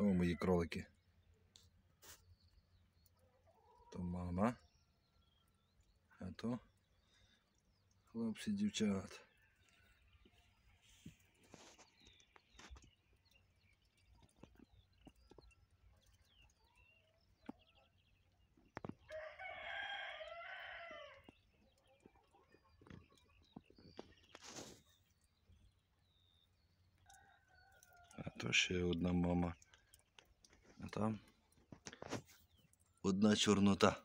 О, мої кролики. То мама. А то хлопці, дівчат. А то ще одна мама. А там одна чорнота.